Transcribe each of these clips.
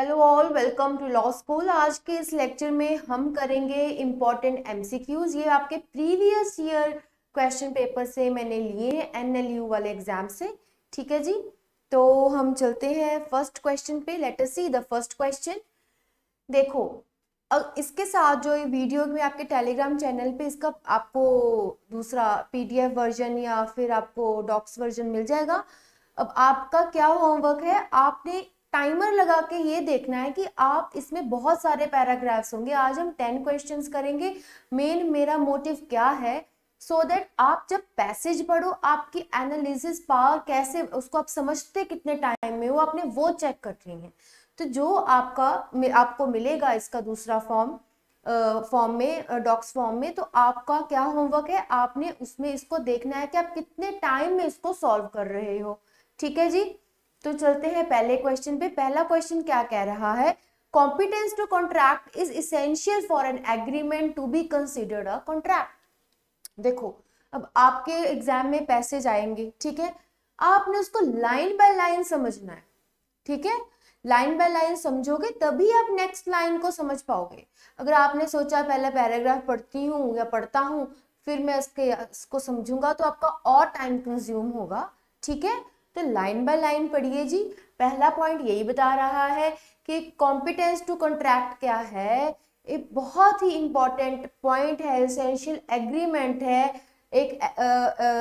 Hello all welcome to law school आज के इस लेक्चर में हम करेंगे इंपॉर्टेंट एमसीक्यूज ये आपके प्रीवियस ईयर क्वेश्चन पेपर से मैंने लिए हैं एनएलयू वाले एग्ज़ाम से। ठीक है जी? तो हम चलते हैं फ़र्स्ट क्वेश्चन पे. Let us see the first question देखो अब इसके साथ जो ये वीडियो में आपके टेलीग्राम चैनल पे इसका आपको दूसरा पीडीएफ वर्जन या फिर आपको डॉक्स वर्जन मिल जाएगा। अब आपका क्या होमवर्क है? आपने टाइमर लगा के ये देखना है कि आप इसमें बहुत सारे पैराग्राफ्स होंगे। आज हम टेन क्वेश्चंस करेंगे। मेन मेरा मोटिव क्या है? सो so दैट आप जब पैसेज पढ़ो, आपकी एनालिसिस पावर कैसे, उसको आप समझते कितने टाइम में वो आपने वो चेक कर रही हैं। तो जो आपका आपको मिलेगा इसका दूसरा फॉर्म फॉर्म में डॉक्स फॉर्म में तो आपका क्या होमवर्क है? आपने उसमें इसको देखना है कि आप कितने टाइम में इसको सॉल्व कर रहे हो। ठीक है जी? तो चलते हैं पहले क्वेश्चन पे। पहला क्वेश्चन क्या कह रहा है? Competence to contract is essential for an agreement to be considered a contract देखो, अब आपके एग्ज़ाम में पैसे जाएँगे, ठीक है? आपने उसको लाइन बाय लाइन समझना है, ठीक है? लाइन बाय लाइन समझोगे, तभी आप नेक्स्ट लाइन को समझ पाओगे। अगर आपने सोचा, पहले पैराग्राफ पढ़ती हूँ या पढ़ता हूँ, फिर मैं इसके, इसको समझूँगा तो आपका और टाइम कंज्यूम होगा, ठीक है? तो लाइन बाय लाइन पढ़िए जी। पहला पॉइंट यही बता रहा है कि कॉम्पिटेंस टू कॉन्ट्रैक्ट क्या है? एक बहुत ही इंपॉर्टेंट पॉइंट है इसेंशियल एग्रीमेंट है। एक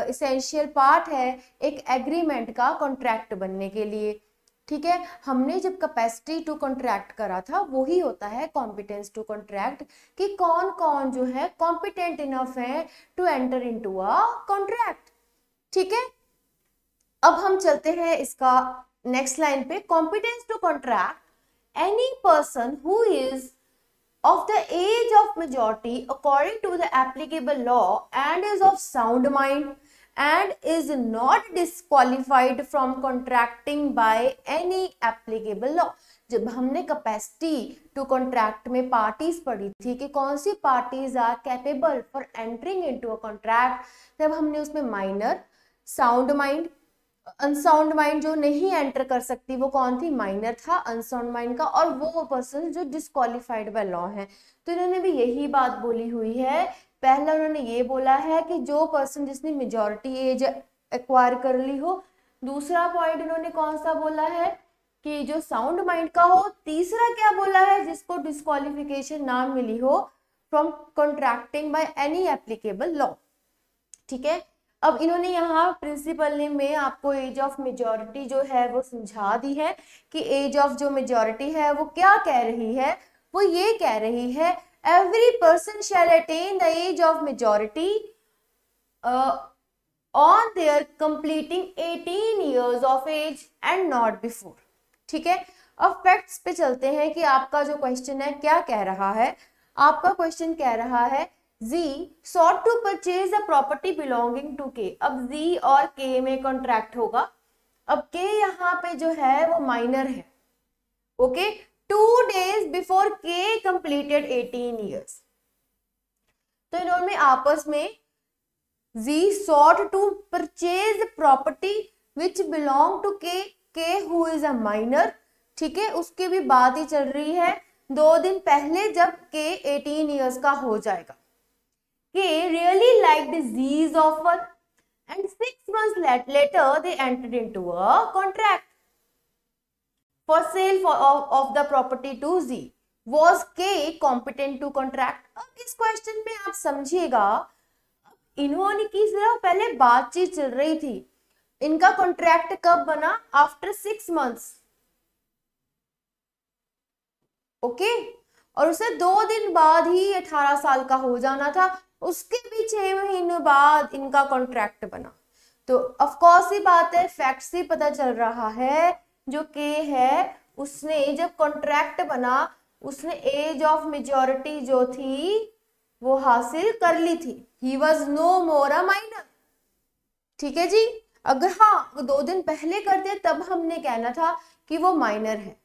इसेंशियल पार्ट है एक एग्रीमेंट का कॉन्ट्रैक्ट बनने के लिए। ठीक है? हमने जब कैपेसिटी टू कॉन्ट्रैक्ट करा था, वही होता है कॉम्पिटेंस टू कॉन्ट्रैक्ट कि कौन कौन जो है कॉम्पिटेंट इनफ है to enter into a contract ठीक है? अब हम चलते हैं इसका नेक्स्ट लाइन पे. Competence to contract any person who is of the age of majority according to the applicable law and is of sound mind and is not disqualified from contracting by any applicable law जब हमने capacity to contract में parties पढ़ी थी कि कौन सी parties are capable for entering into a contract जब हमने उसमें minor sound mind unsound mind जो नहीं एंटर कर सकती, वो कौन थी? माइनर था, अनसाउंड माइंड का, और वो पर्सन जो डिस्कालीफाइड बाय लॉ है। तो इन्होंने भी यही बात बोली हुई है। पहला उन्होंने ये बोला है कि जो पर्सन जिसने मेजोरिटी एज एक्वायर कर ली हो, दूसरा पॉइंट इन्होंने कौन सा बोला है कि जो साउंड माइंड का हो, तीसरा क्या बोला है जिसको डिस्कालिफिकेशन ना मिली हो from contracting by any applicable law ठीक है? अब इन्होंने यहाँ प्रिंसिपल ने में आपको एज ऑफ़ मेजोरिटी जो है वो समझा दी है कि एज ऑफ़ जो मेजोरिटी है वो क्या कह रही है? वो ये कह रही है every person shall attain the age of majority on their completing 18 years of age and not before ठीक है? अब फैक्ट्स पे चलते हैं कि आपका जो क्वेश्चन है क्या कह रहा है? आपका क्वेश्चन कह रहा है Z sought to purchase a property belonging to K. अब Z और K में कॉन्ट्रैक्ट होगा अब K यहाँ पे जो है वो माइनर है okay two days before K completed 18 years तो इन्होंने आपस में Z sought to purchase property which belong to K K who is a minor ठीक है उसकी भी बात ही चल रही है दो दिन पहले जब K 18 इयर्स का हो जाएगा K really like disease offer and six month later they enter in to a contract for sale of the property to G was K competent to contract अब इस क्वेश्चन में आप समझिएगा, इन्होंने की जरा पहले बातचीत चल रही थी। इनका कॉन्ट्रैक्ट कब बना? आफ्टर सिक्स मंथ्स ओके और उसे दो दिन बाद ही अठारह साल का हो जाना था। उसके भी छह महीनों बाद इनका कॉन्ट्रैक्ट बना। तो ऑफकोर्स ही बात है फैक्ट से पता चल रहा है, जो के है, उसने जब कॉन्ट्रैक्ट बना, उसने एज ऑफ़ मेजोरिटी जो थी, वो हासिल कर ली थी। He was no more a minor ठीक है जी? अगर हाँ दो दिन पहले करते तब हमने कहना था कि वो माइनर है।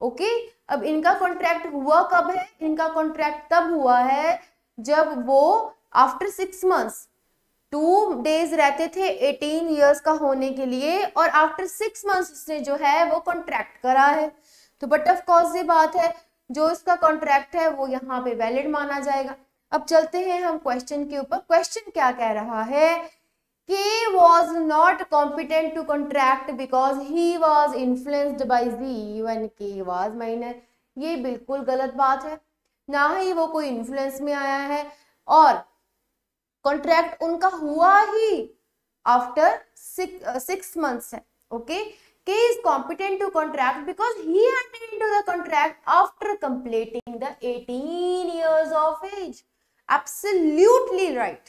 ओके अब इनका कॉन्ट्रैक्ट हुआ कब है? इनका कॉन्ट्रैक्ट तब हुआ है जब वो after six months two days रहते थे एटीन ईयर्स का होने के लिए, और आफ्टर सिक्स मंथ्स उसने जो है, वो कॉन्ट्रैक्ट करा है। तो बट ऑफ़ कोर्स ये बात है, जो इसका कॉन्ट्रैक्ट है, वो यहाँ पे वैलिड माना जाएगा। अब चलते हैं हम क्वेश्चन के ऊपर। क्वेश्चन क्या कह रहा है? K was not competent to contract because he was influenced by Z when K was minor. ये बिल्कुल गलत बात है। ना ही वो कोई इन्फ्लुएंस में आया है और कॉन्ट्रैक्ट उनका हुआ ही आफ्टर सिक्स मंथ्स है okay K is competent to contract because he to the contract after completing the eighteen years of age absolutely right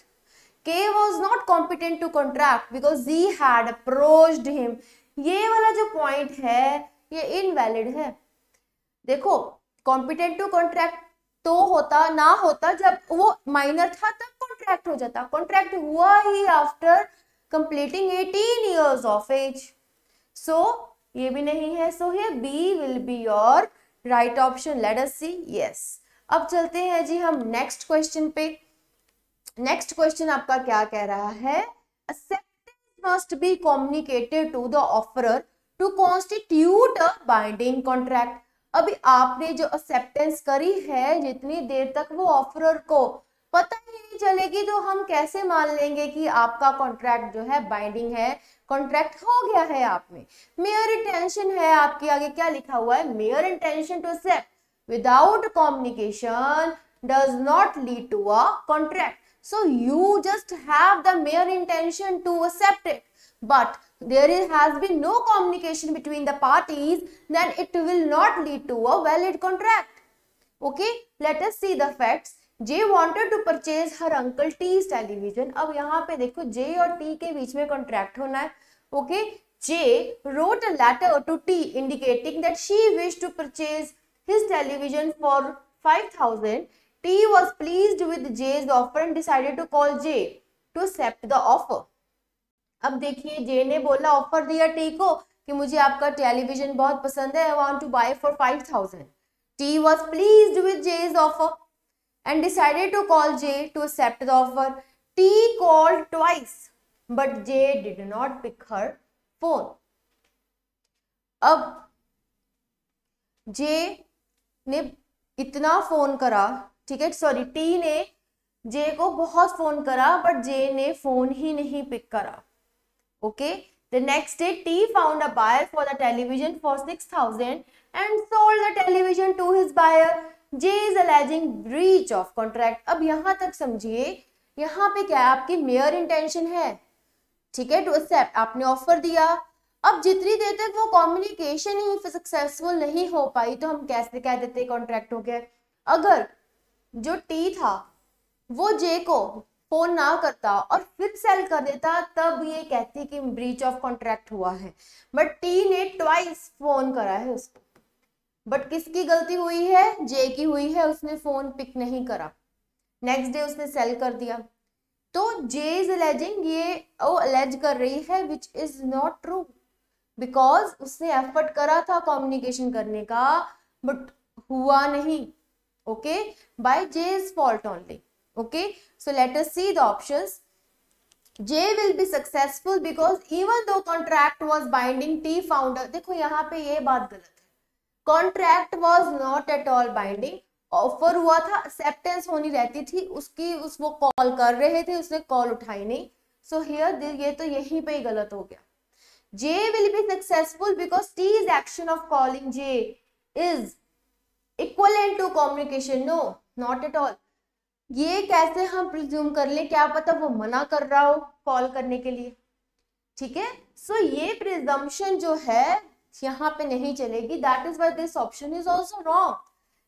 K was not competent to contract because he had approached him ये वाला जो point है, ये invalid है। देखो competent to contract तो होता, ना होता, जब वो माइनर था तब कॉन्ट्रैक्ट हो जाता। कॉन्ट्रैक्ट हुआ ही after completing 18 years of age so ये भी नहीं है। सो ये B will be your right option let us see yes अब चलते हैं जी हम नेक्स्ट क्वेश्चन पे। नेक्स्ट क्वेश्चन आपका क्या कह रहा है? Acceptance must be communicated to the offerer to constitute a binding अभी आपने जो एक्सेप्टेंस करी है, जितनी देर तक वो ऑफरर को, पता ही नहीं चलेगी तो हम कैसे मान लेंगे कि आपका कॉन्ट्रैक्ट जो है बाइंडिंग है कॉन्ट्रैक्ट हो गया है आप में। मेयर इंटेंशन है आपके आगे क्या लिखा हुआ है? Mere intention to accept without communication does not lead to a contract so you just have the mere intention to accept it. But there is, has been no communication between the parties then it will not lead to a valid contract okay let us see the facts J wanted to purchase her uncle T's television. अब यहाँ पे देखो J और T के बीच में contract होना है okay J wrote a letter to T indicating that she wished to purchase his television for 5000 T was pleased with J's offer and decided to call J to accept the offer. अब देखिए जे ने बोला offer दिया T को कि मुझे आपका television बहुत पसंद है I want to buy for five thousand T was pleased with J is offer and decided to call J to accept the offer T call twice but J did not pick her phone अब J ने इतना phone करा, ठीक है? Sorry T ने जे को बहुत phone करा बट जे ने फ़ोन ही नहीं पिक करा। The next day T found a buyer for the television for six thousand and sold the television to his buyer J is alleging breach of contract अब यहाँ तक समझिए, यहाँ पे क्या है आपकी मेयर इंटेंशन है? ठीक है टू एक्सेप्ट आपने ऑफ़र दिया। अब जितनी देर तक वो कम्युनिकेशन ही सक्सेसफुल नहीं हो पाई तो हम कैसे कह देते कॉन्ट्रैक्ट हो गया? अगर जो टी था, वो जे को फ़ोन ना करता और फिर सेल कर देता, तब ये कहती कि ब्रीच ऑफ़ कॉन्ट्रैक्ट हुआ है। बट टी ने ट्वाइस फ़ोन करा है उसको। बट किसकी गलती हुई है? जे की हुई है। उसने फ़ोन पिक नहीं करा। नेक्स्ट डे उसने सेल कर दिया। तो जे इज़ अलेजिंग ये वो अलेज कर रही है which is not true because उसने एफर्ट करा था कम्युनिकेशन करने का बट हुआ नहीं। Okay by J is fault only okay so let us see the options J will be successful because even though contract was binding, T founder देखो यहाँ पे ये बात गलत contract was not at all binding offer हुआ था acceptance होनी रहती थी उसकी उस वो कॉल कर रहे थे उसने कॉल उठाई नहीं। सो हियर ये तो यहीं पे ही गलत हो गया। J will be successful because T is action of calling J is equal to communication no not at all ये कैसे हम प्रिज्यूम कर ले? क्या पता वो मना कर रहा हो कॉल करने के लिए। ठीक है? सो ये प्रिजम्पशन जो है, यहाँ पे नहीं चलेगी। That is why this option is also wrong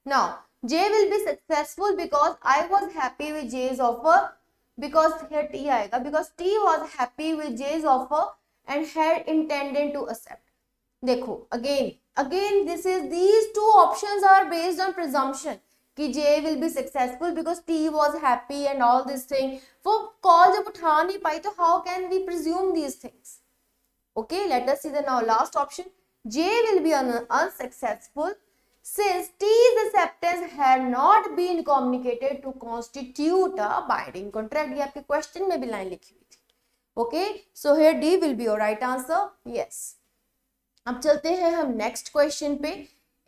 now J will be successful because I was happy with J's offer because here T आएगा। Because T was happy with J's offer and had intended to accept देखो again again this is these two options are based on presumption कि J will be successful because T was happy and all this thing वो call जब उठा नहीं पाई तो how can we presume these things okay let us see the now last option J will be unsuccessful since T's acceptance had not been communicated to constitute a binding contract ये आपके question में भी line लिखी हुई थी। Okay so here D will be your right answer yes अब चलते हैं हम नेक्स्ट क्वेश्चन पे.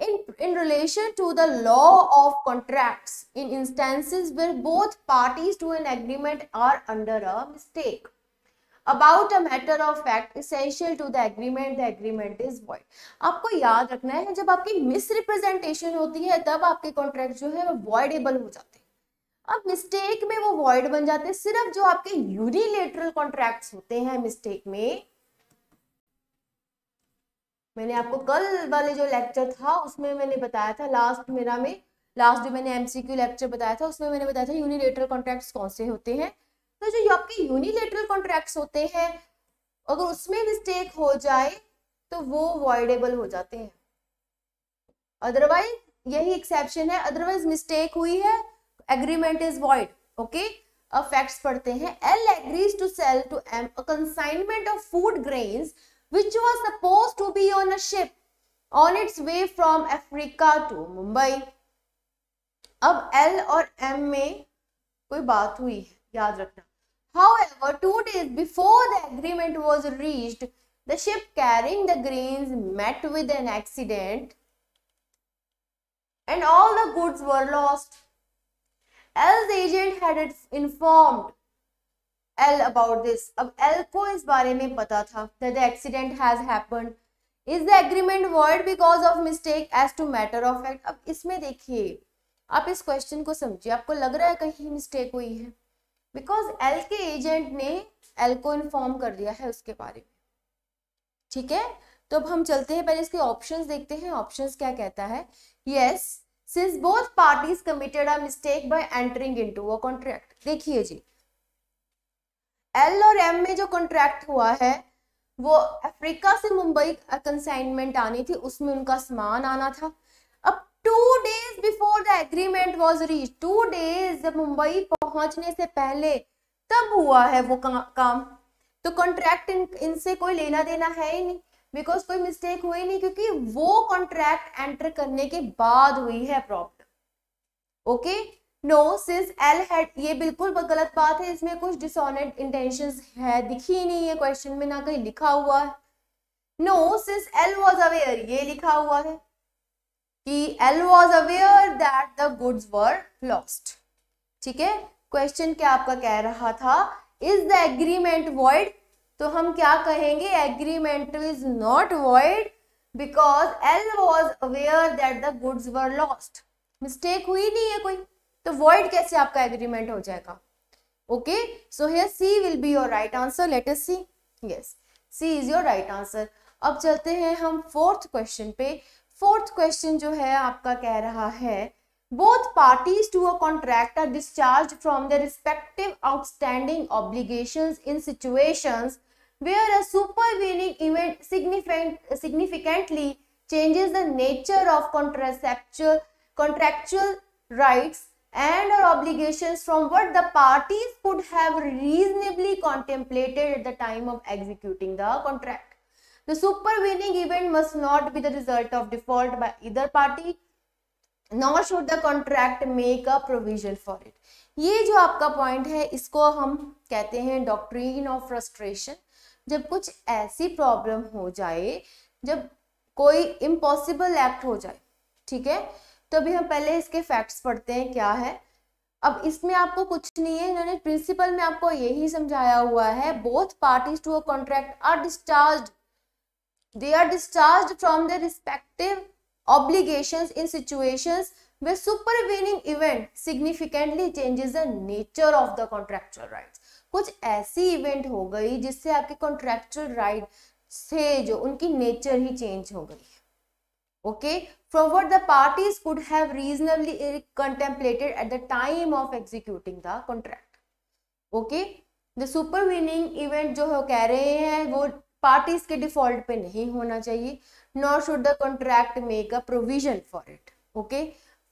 In, in relation to the law of contracts in instances where both parties to an agreement are under a mistake about a matter of fact essential to the agreement the agreement is void आपको याद रखना है जब आपकी misrepresentation होती है तब आपके कॉन्ट्रैक्ट जो है वो वॉइडेबल हो जाते हैं अब मिस्टेक में वो वॉइड बन जाते हैं सिर्फ़ जो आपके यूनिलेटरल कॉन्ट्रैक्ट्स होते हैं मिस्टेक में मैंने आपको कल वाले जो लेक्चर था, उसमें मैंने बताया था लास्ट मेरा में लास्ट जो मैंने एमसीक्यू लेक्चर बताया था, उसमें मैंने बताया था यूनिलेटरल कॉन्ट्रैक्ट्स कौन से होते हैं। तो जो आपके यूनिलेटरल कॉन्ट्रैक्ट्स होते हैं, अगर उसमें मिस्टेक हो जाए तो वो वॉइडेबल हो जाते हैं। अदरवाइज़ यही एक्सेप्शन है। अदरवाइज़ मिस्टेक हुई है एग्रीमेंट इज़ वॉइड ओके अब फैक्ट्स पढ़ते हैं। L agrees to sell to M a consignment of food grains which was supposed to be on a ship on its way from Africa to Mumbai. अब L और M में कोई बात हुई है याद रखना However, two days before the agreement was reached, the ship carrying the grains met with an accident and all the goods were lost. L's agent had informed L about this अब L को इस बारे में पता था that the accident has happened. Is the agreement void because of mistake as to matter of fact? अब इसमें देखिए, आप इस क्वेश्चन को समझिए। आपको लग रहा है कहीं मिस्टेक हुई है। बिकॉज़ एल के एजेंट ने एल को इन्फॉर्म कर दिया है उसके बारे में। ठीक है? तो अब हम चलते हैं, पहले इसके ऑप्शंस देखते हैं। ऑप्शंस क्या कहता है? Yes since both parties committed a mistake by entering into a contract देखिए जी एल और एम में जो कॉन्ट्रैक्ट हुआ है वो अफ्रीका से मुंबई कंसाइनमेंट आनी थी उसमें उनका सामान आना था। अब two days before the agreement was reach two days Mumbai पहुँचने से पहले तब हुआ है वो का, काम। तो कॉन्ट्रैक्ट इन, इनसे कोई लेना देना है ही नहीं बिकॉज़ कोई मिस्टेक हुई नहीं क्योंकि वो कॉन्ट्रैक्ट एंटर करने के बाद हुई है problem okay no since L had ये बिल्कुल गलत बात है, इसमें कुछ डिसऑनेड इंटेंशन है, दिखी ही नहीं है क्वेश्चन में ना कहीं लिखा हुआ है। No since L was aware ये लिखा हुआ है कि L was aware that the goods were lost ठीक है? क्वेश्चन क्या आपका कह रहा था? इज़ द एग्रीमेंट वॉइड तो हम क्या कहेंगे? Agreement is not void because L was aware that the goods were lost mistake हुई नहीं है कोई? तो वॉइड कैसे आपका एग्रीमेंट हो जाएगा? Okay so here C will be your right answer let us see yes C is your right answer अब चलते हैं हम फोर्थ क्वेश्चन पे. फोर्थ क्वेश्चन जो है, आपका कह रहा है both parties to a contract are discharge from the respective outstanding obligation in situation where a supervening event signify significantly changes the nature of contractual contractual rights and or obligations from what the parties could have reasonably contemplated at the time of executing the contract. The supervening event must not be the result of default by either party nor should the contract make a provision for it. ये जो आपका point है इसको हम कहते हैं doctrine of frustration जब कुछ ऐसी प्रॉब्लम हो जाए जब कोई इम्पॉसिबल एक्ट हो जाए ठीक है तो अभी हम पहले इसके फैक्ट्स पढ़ते हैं, क्या है। अब इसमें आपको कुछ नहीं है, इन्होंने प्रिंसिपल में आपको यही समझाया हुआ है both parties to a contract are discharge they are discharge from the respective obligations in situations where supervening event significantly changes the nature of the contractual rights. कुछ ऐसी इवेंट हो गई जिससे आपके कॉन्ट्रेक्चुअल राइट से जो उनकी नेचर ही change हो गई। Okay okay? from what the parties could have reasonably contemplated at the time of executing the contract okay the supervening event जो है कह रहे हैं वो parties के default पे नहीं होना चाहिए nor should the contract make a provision for it okay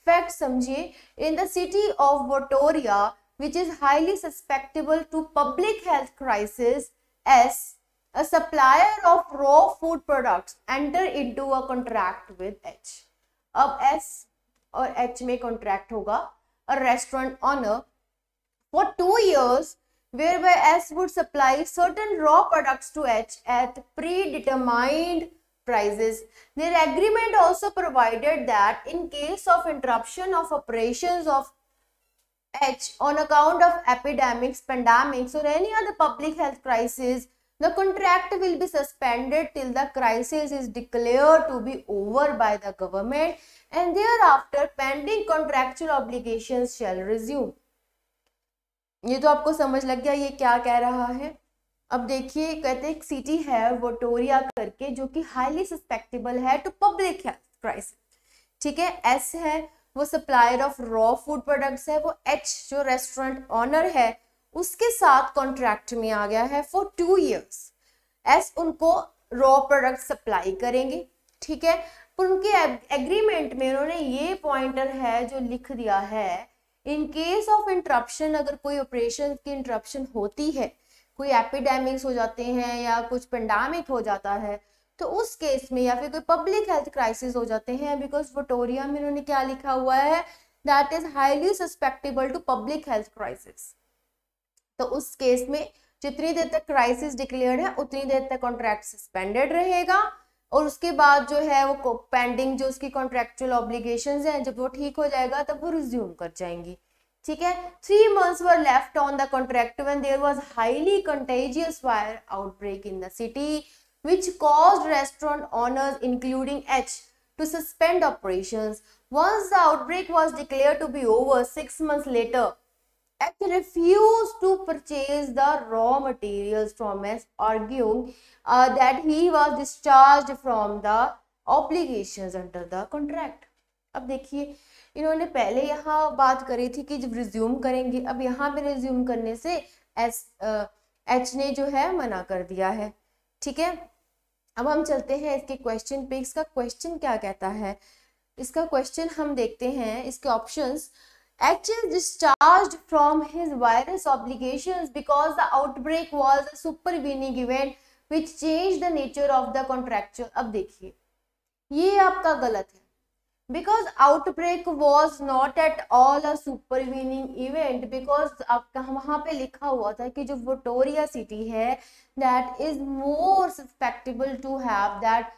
fact समझिए in the city of Vitoria which is highly susceptible to public health crisis S a supplier of raw food products enter into a contract with H. अब S और H में contract होगा a restaurant owner for two years whereby S would supply certain raw products to H at predetermined prices. Their agreement also provided that in case of interruption of operations of H on account of epidemics, pandemics or any other public health crisis, the contract will be suspended till the crisis is declared to be over by the government and thereafter pending contractual obligations shall resume. ये तो आपको समझ लग गया ये क्या कह रहा है अब देखिए कहते एक सिटी है वोटोरिया करके जो कि हाईली सस्पेक्टेबल है टू पब्लिक हेल्थ क्राइसिस ठीक है एस है वो supplier of raw food products है वो एच जो रेस्टोरेंट ऑनर है उसके साथ कॉन्ट्रैक्ट में आ गया है फॉर टू इयर्स एस उनको रॉ प्रोडक्ट सप्लाई करेंगे, ठीक है? पर उनके एग्रीमेंट में उन्होंने ये पॉइंटर है जो लिख दिया है इन केस ऑफ़ इंटरप्शन अगर कोई ऑपरेशन की इंटरप्शन होती है, कोई एपिडेमिक्स हो जाते हैं या कुछ पेंडामिक हो जाता है तो उस केस में या फिर कोई पब्लिक हेल्थ क्राइसिस हो जाते हैं बिकॉज़ वोटोरिया में उन्होंने क्या लिखा हुआ है? That is highly susceptible to public health crisis तो उस केस में जितनी देर तक क्राइसिस डिक्लेयर्ड है, उतनी देर तक कॉन्ट्रैक्ट सस्पेंडेड रहेगा। और उसके बाद जो है वो पेंडिंग जो उसकी कॉन्ट्रेक्चुअल ऑब्लिगेशन है, जब वो ठीक हो जाएगा, तब वो रिज्यूम कर जाएँगी। ठीक है? Three months were left on the contract when there was highly contagious fire outbreak in the city which caused restaurant owners, including H, to suspend operations. Once the outbreak was declared to be over 6 months later H refused to purchase the raw materials from us, arguing uh, that he was discharged from the obligations under the contract. अब देखिए इन्होंने पहले यहाँ बात करी थी कि जब रिज्यूम करेंगे अब यहाँ पे रिज्यूम करने से एस एच ने जो है मना कर दिया है। ठीक है? अब हम चलते हैं इसके क्वेश्चन पे। इसका क्वेश्चन क्या कहता है? इसका क्वेश्चन हम देखते हैं इसके options H discharged from his virus obligations because the outbreak was a supervening event which changed the nature of the contractual. अब देखिए ये आपका गलत है because outbreak was not at all a supervening event because आपका वहाँ पे लिखा हुआ था कि जो विक्टोरिया सिटी है that is more susceptible to have that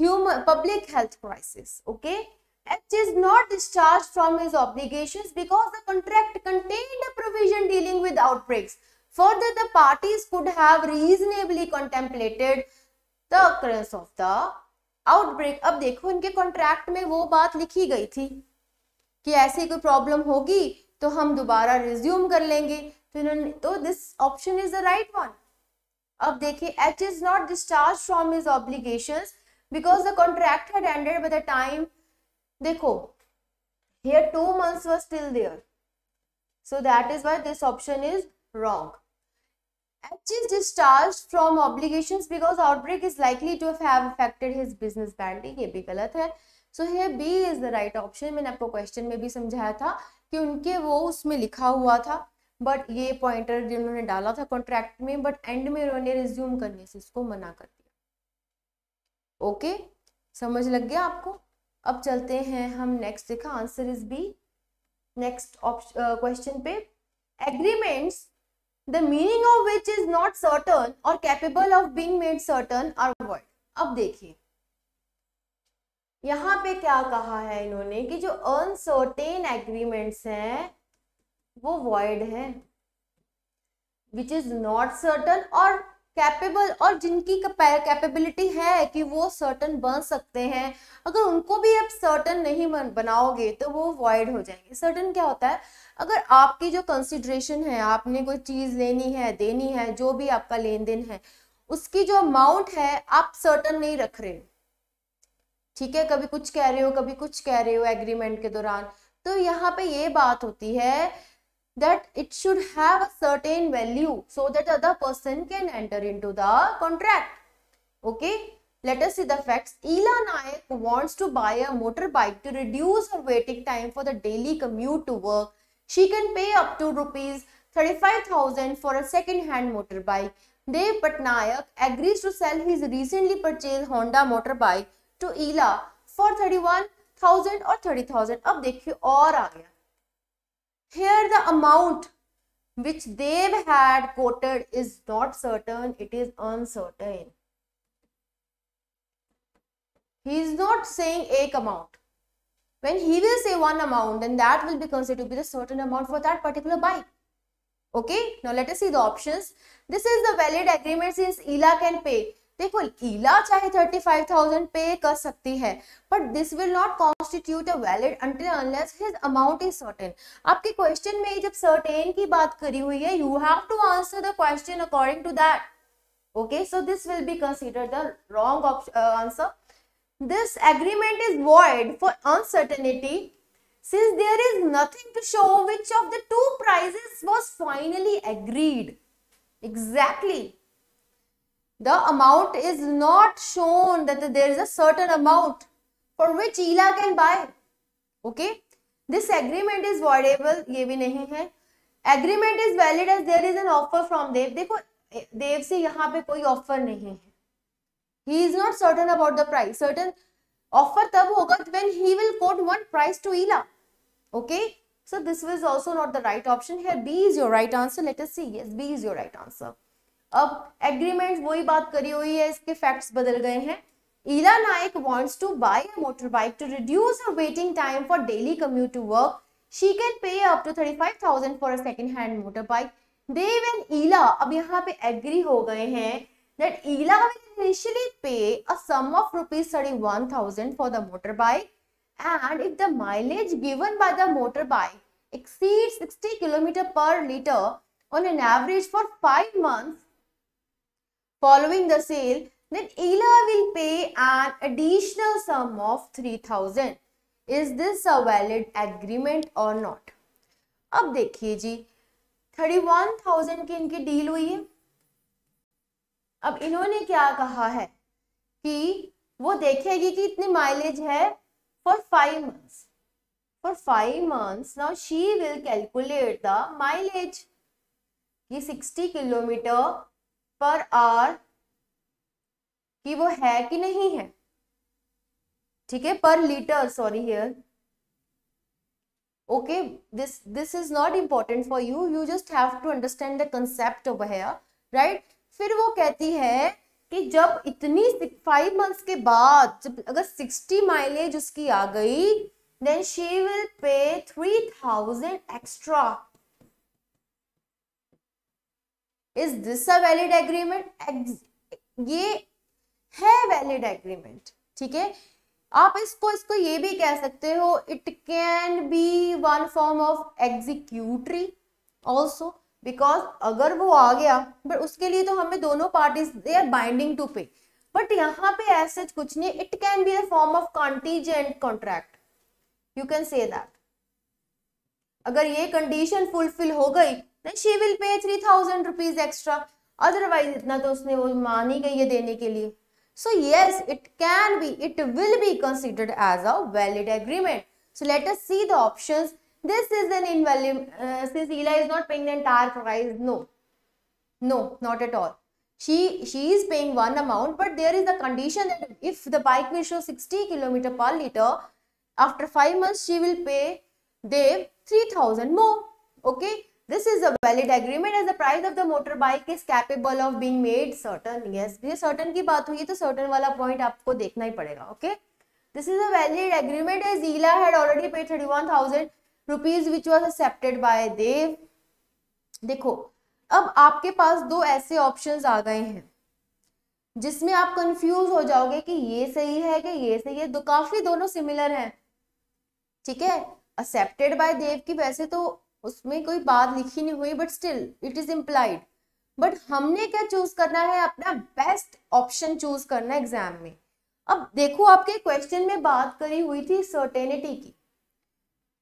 human public health crisis okay H is not discharge from his obligation because the contract contained a provision dealing with outbreaks further the parties could have reasonably contemplated the occurrence of the outbreak अब देखो, इनके contract में वो बात लिखी गई थी कि ऐसी कोई प्रॉब्लम होगी तो हम दोबारा रिज्यूम कर लेंगे। तो तो this option is the right one अब देखिए H is not discharge from his obligation because the contract had ended by the time देखो here two months were still there so that is why this option is wrong H is discharge from obligation because outbreak is likely to have affected his business banding ये भी गलत है. So here B is the right option मैंने आपको question में भी समझाया था कि उनके वो उसमें लिखा हुआ था बट ये पॉइंटर जिन्होंने डाला था कॉन्ट्रैक्ट में बट एंड में उन्होंने रिज्यूम करने से इसको मना कर दिया. Okay okay? समझ लग गया आपको? अब चलते हैं हम नेक्स्ट देखा answer is B next question पे. Agreements the meaning of which is not certain और capable of being made certain are void अब देखिए. यहाँ पे क्या कहा है इन्होंने कि जो अनसर्टेन एग्रीमेंट्स हैं, वो वॉइड है. विच इज़ नॉट सर्टन और कैपेबल और जिनकी कैपेबिलिटी है कि वो सर्टन बन सकते हैं। अगर उनको भी आप सर्टन नहीं बन बनाओगे तो वो वॉइड हो जाएँगे। सर्टन क्या होता है? अगर आपकी जो कंसिड्रेशन है, आपने कोई चीज़ लेनी है, देनी है, जो भी आपका लेन देन है, उसकी जो अमाउंट है, आप सर्टन नहीं रख रहे ठीक है? कभी कुछ कह रहे हो, कभी कुछ कह रहे हो एग्रीमेंट के दौरान। तो यहाँ पे ये बात होती है that it should have a certain value so that the other person can enter into the contract. Okay, let us see the facts. Ela Naik wants to buy a motorbike to reduce her waiting time for the daily commute to work. She can pay up to rupees 35,000 for a second-hand motorbike. Dev Patnaik agrees to sell his recently purchased Honda motorbike to Ela for 31,000 or 30,000. अब देखिए और आ गया here the amount which they've had quoted is not certain, it is uncertain. he is not saying a amount when he will say one amount then that will be considered to be the certain amount for that particular buy. okay now let us see the options this is the valid agreement since ila can pay देखो ईला चाहे 35,000 पे कर सकती है but this will not constitute a valid unless his amount is certain आपके question में जब certain की बात करी हुई है you have to answer the question according to that okay so this will be consider the wrong answer this agreement is void for uncertainty since there is nothing to show which of the two prizes was finally agreed. Exactly. the amount is not shown that there is a certain amount for which ELA can buy. Okay. This agreement is voidable. ये भी नहीं है. Agreement is valid as there is an offer from Dev. देखो देव से यहाँ पे कोई offer नहीं है. He is not certain about the price. Certain offer तब होगा when he will quote one price to ELA. Okay. So this was also not the right option here. B is your right answer. Let us see. Yes, B is your right answer. अब agreement वही बात करी हुई है इसके facts बदल गए हैं ईला नायक wants to buy a motorbike to reduce her waiting time for daily commute to work. She can pay up to 35,000 for a second hand motorbike. Dev and Ila अब यहाँ पे agree हो गए हैं that Ila will initially pay a sum of rupees 31,000 for the motorbike and if the mileage given by the motorbike exceeds 60 km per liter on an average for 5 months following the sale, then Ela will pay an additional sum of 3000. Is this a valid agreement or not? अब देखिए जी 31,000 की इनकी deal हुई है अब इन्होंने क्या कहा है कि वो देखेगी कि इतनी माइलेज है for five months for five months now she will calculate the mileage ये 60 किलोमीटर पर आवर कि वो है कि नहीं है? ठीक है, पर litre sorry here okay this this is not important for you you just have to understand the concept right फिर वो कहती है कि जब इतनी फाइव मंथ्स के बाद, जब अगर सिक्सटी माइलेज उसकी आ गई then she will pay three thousand extra is this a valid agreement ये है वैलिड एग्रीमेंट ठीक है? आप इसको इसको ये भी कह सकते हो it can be one form of executory also because अगर वो आ गया बट उसके लिए तो हमें दोनों parties they are binding to pay but यहाँ पे ऐसे कुछ नहीं it can be a form of contingent contract you can say that अगर ये कंडीशन फुलफिल हो गई then she will pay three thousand rupees extra otherwise इतना तो उसने वो मान ही गई है देने के लिए so yes it can be it will be considered as a valid agreement so let us see the options this is an invalid uh, since Ela is not paying the entire price no no not at all she she is paying one amount but there is a condition that if the bike will show 60 kilometer per liter after 5 months she will pay Dev 3000 more okay this is a valid agreement as the price of the motorbike is capable of being made certain yes ये certain की बात हुई तो certain वाला point आपको देखना ही पड़ेगा okay this is a valid agreement as Ela had already paid 31000 rupees which was accepted by Dev देखो अब आपके पास दो ऐसे ऑप्शंस आ गए हैं जिसमें आप कंफ्यूज हो जाओगे कि ये सही है कि ये सही है दो काफ़ी दोनों सिमिलर हैं ठीक है एक्सेप्टेड बाय देव की वैसे तो उसमें कोई बात लिखी नहीं हुई but still it is implied but हमने क्या चूज़ करना है? अपना बेस्ट ऑप्शन चूज़ करना एग्ज़ाम में. अब देखो, आपके क्वेश्चन में बात करी हुई थी सर्टेनिटी की.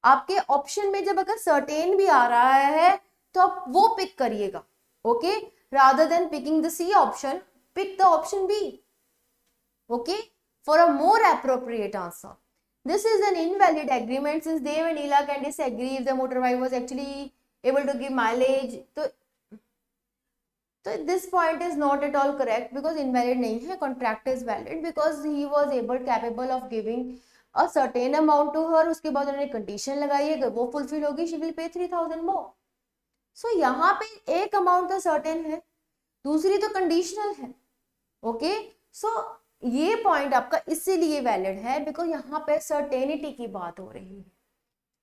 आपके ऑप्शन में जब अगर सर्टेन भी आ रहा है तो आप वो पिक करिएगा okay rather than picking the C option pick the option B okay for a more appropriate answer This is an invalid agreement since Dev and Ela can disagree if the motorbike was actually able to give mileage. So, so this point is not at all correct because invalid nahi hai. Contract is valid because he was able, capable of giving a certain amount to her. उसके बाद उन्होंने condition लगाई है वो fulfill होगी she will pay 3000 more. So यहाँ पे एक amount तो certain है दूसरी तो conditional है. Okay. So ये पॉइंट आपका इसीलिए वैलिड है बिकॉज़ यहाँ पे सर्टेनिटी की बात हो रही है।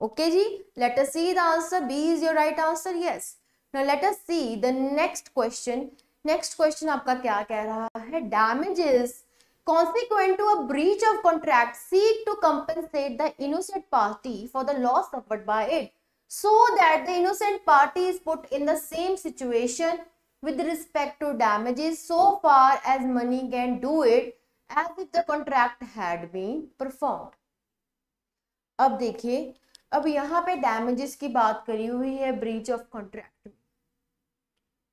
Okay ji? Let us see the answer B is your right answer yes now let us see the next question next question आपका क्या कह रहा है? Damages consequent to a breach of contract seek to compensate the innocent party for the loss suffered by it so that the innocent party is put in the same situation with respect to damages so far as money can do it as if the contract had been performed. अब देखिए, अब यहाँ पे damages की बात करी हुई है ब्रीच ऑफ़ कॉन्ट्रैक्ट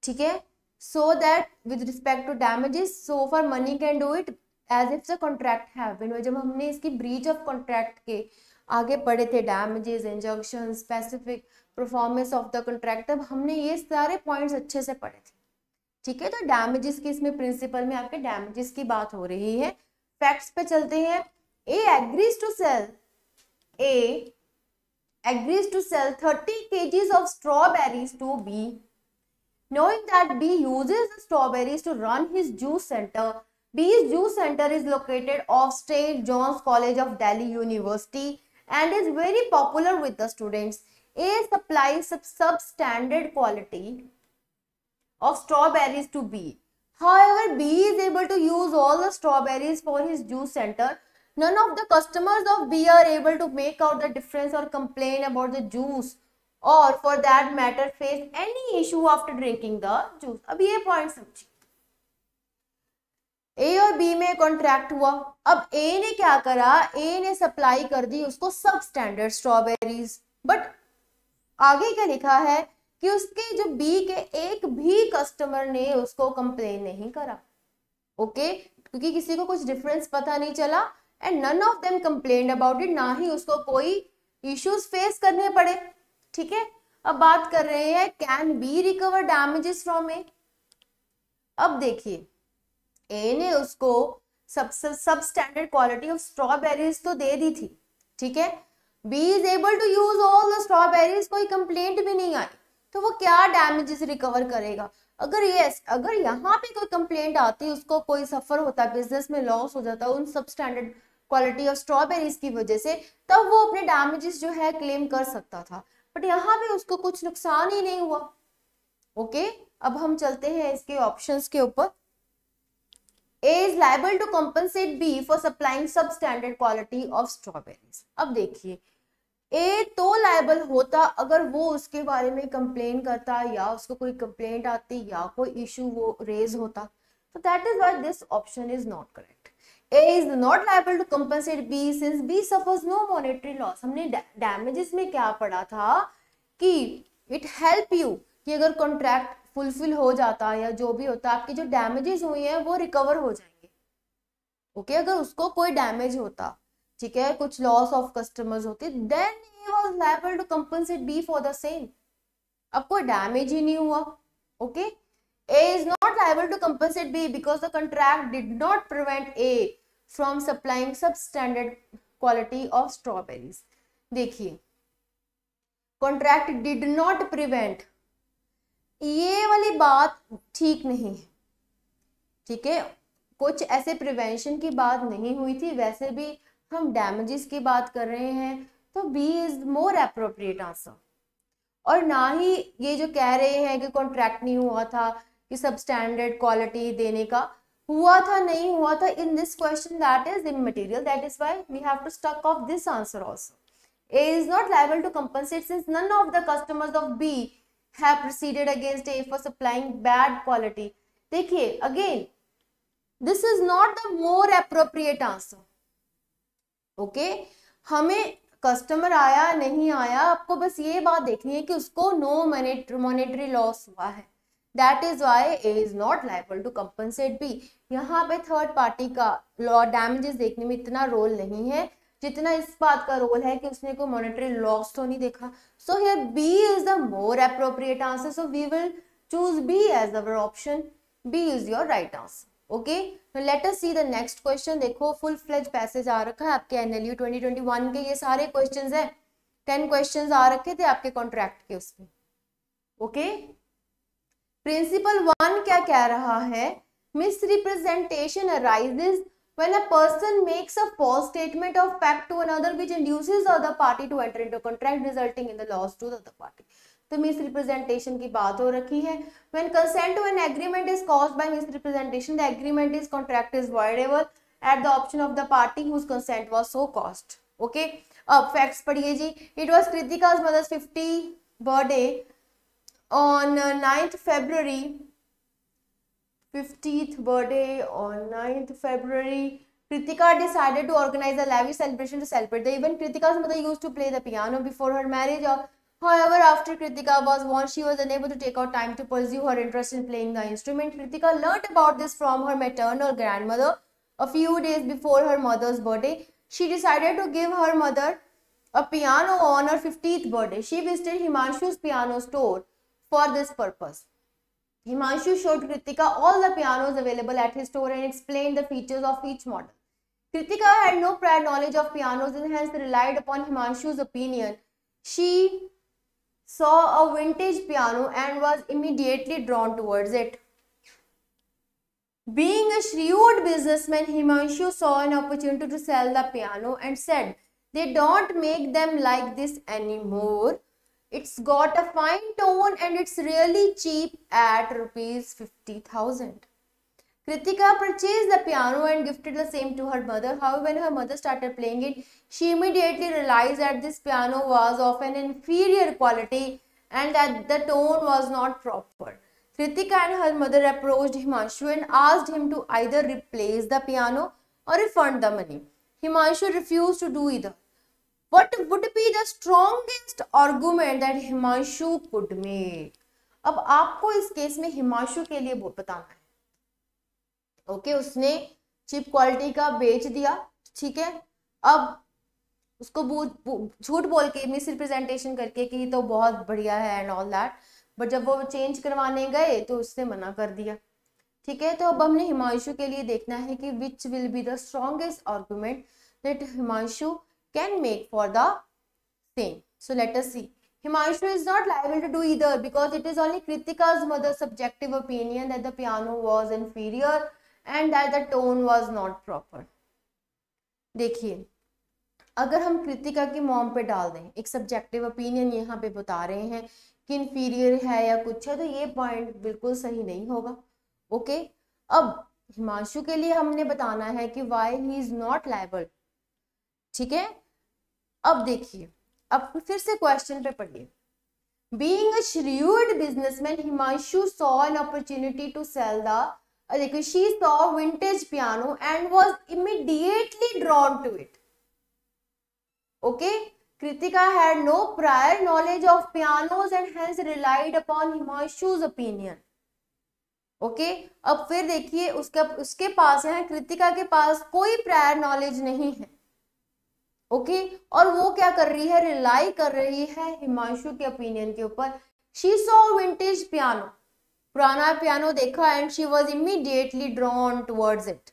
ठीक है? So that with respect to damages so for money can do it as if the contract have been जब हमने इसकी ब्रीच ऑफ़ कॉन्ट्रैक्ट के आगे पढ़े थे damages injunction specific performance of the contract तब हमने ये सारे पॉइंट्स अच्छे से पढ़े थे। ठीक है तो डैमेजेस की इसमें प्रिंसिपल में आपके डैमेजेस की बात हो रही है फैक्ट्स पे चलते हैं A agrees to sell A agrees to sell 30 kgs of strawberries to B. Knowing that B uses the strawberries to run his juice center, B's juice center is located off St. John's College of Delhi University and is very popular with the students. A supplies substandard quality of strawberries to B. However, B is able to use all the strawberries for his juice center. None of the customers of B are able to make out the difference or complain about the juice or for that matter face any issue after drinking the juice. अब ये point समझिए ए और B में contract हुआ अब ए ने क्या करा ए ने सप्लाई कर दी उसको सब स्टैंडर्ड स्ट्रॉबेरीज बट आगे क्या लिखा है कि उसके जो बी के एक भी कस्टमर ने उसको कंप्लेन नहीं करा। ओके क्योंकि किसी को कुछ डिफरेंस पता नहीं चला and none of them complain about it ना ही उसको कोई इश्यूज़ फेस करने पड़े। ठीक है? अब बात कर रहे हैं can be recover damages from A अब देखिए ए ने उसको सब सब स्टैंडर्ड क्वालिटी ऑफ़ स्ट्रॉबेरीज तो दे दी थी। ठीक है? B is able to use all the strawberries कोई कंप्लेंट भी नहीं आई। तो वो क्या डैमेजेस रिकवर करेगा? अगर ये अगर यहाँ पे कोई कंप्लेंट आती है उसको कोई सफ़र होता है बिज़नेस में लॉस हो जाता है उन सब स्टैंडर्ड क्वालिटी ऑफ़ स्ट्रॉबेरीज की वजह से, तब वो अपने डैमेजेस जो है क्लेम कर सकता था। बट यहाँ पे उसको कुछ नुकसान ही नहीं हुआ। ओके अब हम चलते हैं इसके ऑप्शन के ऊपर। A is liable to compensate B for supplying substandard quality of strawberries. अब देखिए ए तो लाइबल होता अगर वो उसके बारे में कंप्लेन करता या उसको कोई कंप्लेंट आती या कोई इशू वो रेज होता तो that is why this option is not correct A is not liable to compensate B since B suffers no monetary loss हमने डैमेजेस में क्या पढ़ा था कि इट हेल्प यू कि अगर कॉन्ट्रैक्ट फुलफिल हो जाता या जो भी होता, आपकी जो डैमेजेस हुई हैं वो रिकवर हो जाएँगे ओके okay? अगर उसको कोई डैमेज होता ठीक है, कुछ लॉस ऑफ़ कस्टमर्स होते then he was liable to compensate B for the same अब कोई डैमेज ही नहीं हुआ okay A is not liable to compensate B because the contract did not prevent A from supplying substandard quality of strawberries देखिए contract did not prevent ये वाली बात ठीक नहीं है, ठीक है? कुछ ऐसे प्रिवेंशन की बात नहीं हुई थी, वैसे भी हम डैमेजेस की बात कर रहे हैं तो B is more appropriate answer और ना ही ये जो कह रहे हैं कि कॉन्ट्रैक्ट नहीं हुआ था, कि सब स्टैंडर्ड क्वालिटी देने का, हुआ था, नहीं हुआ था in this question that is immaterial that is why we have to stuck of this answer also A is not liable to compensate since none of the customers of B have proceeded against A for supplying bad quality देखिए again this is not the more appropriate answer okay? हमें customer आया, नहीं आया, आपको बस ये बात देखनी है कि उसको नो मॉनेटरी लॉस हुआ है। That is why A is not liable to compensate B यहाँ पे थर्ड पार्टी का लॉ डैमेजेस देखने में इतना रोल नहीं है, जितना इस बात का रोल है कि उसने कोई मॉनेटरी लॉस तो नहीं देखा। So here B is the more appropriate answer so we will choose B as our option B is your right answer okay let us see the next question देखो full fledge passage आ रखा है आपके NLU 2021 के ये सारे questions हैं ten questions आ रखे थे आपके कॉन्ट्रैक्ट के उसमें ओके प्रिंसिपल वन क्या कह रहा है misrepresentation arises a person makes a false statement of fact to another which induces the other party to enter into a contract resulting in the loss to the other party तो misrepresentation की बात हो रखी है when consent to an agreement is cause by misrepresentation the agreement is contract is voidable at the option of the party whose consent was so caused okay अब facts पढ़िए जी it was Kritika's mother's 50 birthday on 9th February 50th birthday on 9th February Kritika decided to organize a lavish celebration to celebrate the event. Kritika's mother used to play the piano before her marriage. Or However, after Kritika was born, she was unable to take out time to pursue her interest in playing the instrument. Kritika learned about this from her maternal grandmother a few days before her mother's birthday. She decided to give her mother a piano on her 50th birthday. She visited Himanshu's piano store for this purpose. Himanshu showed Kritika all the pianos available at his store and explained the features of each model. Kritika had no prior knowledge of pianos and hence relied upon Himanshu's opinion. She saw a vintage piano and was immediately drawn towards it. Being a shrewd businessman, Himanshu saw an opportunity to sell the piano and said, they don't make them like this anymore. It's got a fine tone and it's really cheap at rupees 50,000. Kritika purchased the piano and gifted the same to her mother. However, when her mother started playing it, she immediately realized that this piano was of an inferior quality and that the tone was not proper. Kritika and her mother approached Himanshu and asked him to either replace the piano or refund the money. Himanshu refused to do either. What would be the strongest argument that Himanshu could make? अब आपको इस case में हिमांशु के लिए बताना है okay, उसने chip quality का बेच दिया, ठीक है? अब उसको झूठ बोल के मिस रिप्रेजेंटेशन करके कि तो बहुत बढ़िया है एंड ऑल दैट बट जब वो चेंज करवाने गए तो उसने मना कर दिया, ठीक है? तो अब हमने हिमांशु के लिए देखना है कि which will be the strongest argument that Himanshu can make for the same so let us see Himanshu is not liable to do either because it is only Kritika's mother's subjective opinion that the piano was inferior and that the tone was not proper. देखिए, अगर हम कृतिका की mom पे डाल दें, एक subjective opinion यहाँ पे बता रहे हैं कि इन्फीरियर है या कुछ है तो ये पॉइंट बिल्कुल सही नहीं होगा ओके अब हिमांशु के लिए हमने बताना है कि why he is not liable ठीक है? अब देखिए, अब फिर से क्वेश्चन पे पढ़िए। Being a businessman Himanshu saw an opportunity to sell the देखिए she saw vintage piano and was immediately drawn to it okay Kritika had no prior knowledge of pianos and hence relied upon Himanshu's opinion. Okay okay? अब फिर देखिए, उसके उसके पास है कृतिका के पास कोई prior knowledge नहीं है ओके okay? और वो क्या कर रही है रिलाई कर रही है हिमांशु के ओपिनियन के ऊपर शी सो विंटेज पियानो पुराना पियानो देखा and she was immediately drawn towards it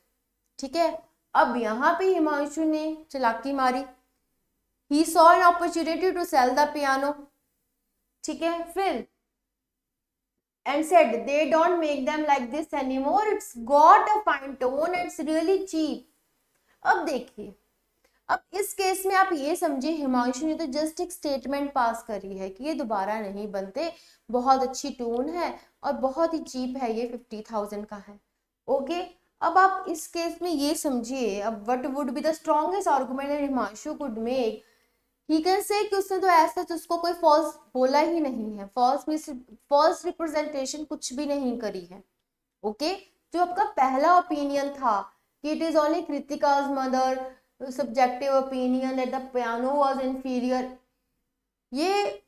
ठीक है? अब यहाँ पे हिमांशु ने चलाकी मारी। He saw an opportunity to sell the piano ठीक है? फिर and said, they don't make them like this anymore. It's got a fine tone. It's really cheap. अब देखिए। अब इस केस में आप ये समझिए, हिमांशु ने तो जस्ट एक स्टेटमेंट पास करी है कि ये दोबारा नहीं बनते। बहुत अच्छी टोन है। और बहुत ही चीप है ये फिफ्टी थाउज़ेंड का है। ओके अब आप इस केस में ये समझिए, अब what would be the strongest argument Himanshu could make he can say कि उसने तो ऐसा तो उसको कोई फॉल्स बोला ही नहीं है। फॉल्स मिस फॉल्स रिप्रेजेंटेशन कुछ भी नहीं करी है। ओके? जो आपका पहला ओपिनियन था कि it is only Kritika's mother subjective opinion that the piano was inferior ये